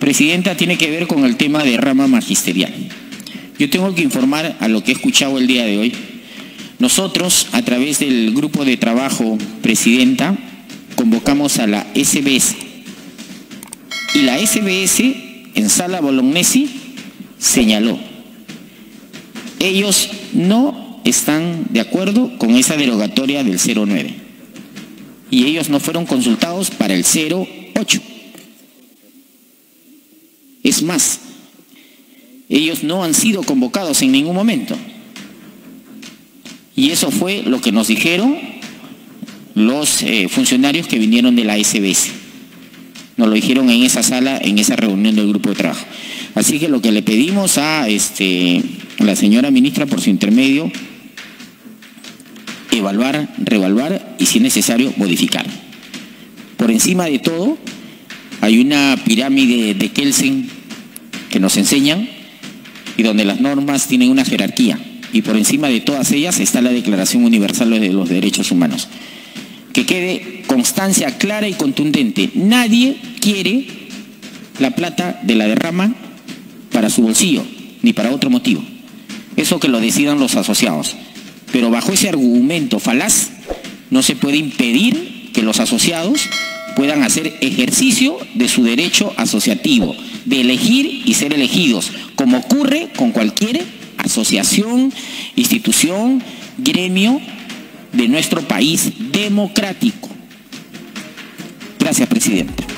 Presidenta, tiene que ver con el tema de rama magisterial. Yo tengo que informar a lo que he escuchado el día de hoy. Nosotros, a través del grupo de trabajo, Presidenta, convocamos a la SBS. Y la SBS, en sala Bolognesi, señaló, ellos no están de acuerdo con esa derogatoria del 09. Y ellos no fueron consultados para el 08. Más, ellos no han sido convocados en ningún momento. Y eso fue lo que nos dijeron los eh, funcionarios que vinieron de la SBS. Nos lo dijeron en esa sala, en esa reunión del grupo de trabajo. Así que lo que le pedimos a este, la señora ministra por su intermedio, evaluar, revaluar y si es necesario modificar. Por encima de todo, hay una pirámide de Kelsen que nos enseñan y donde las normas tienen una jerarquía y por encima de todas ellas está la Declaración Universal de los Derechos Humanos. Que quede constancia clara y contundente. Nadie quiere la plata de la derrama para su bolsillo, ni para otro motivo. Eso que lo decidan los asociados. Pero bajo ese argumento falaz, no se puede impedir que los asociados puedan hacer ejercicio de su derecho asociativo, de elegir y ser elegidos, como ocurre con cualquier asociación, institución, gremio de nuestro país democrático. Gracias, presidente.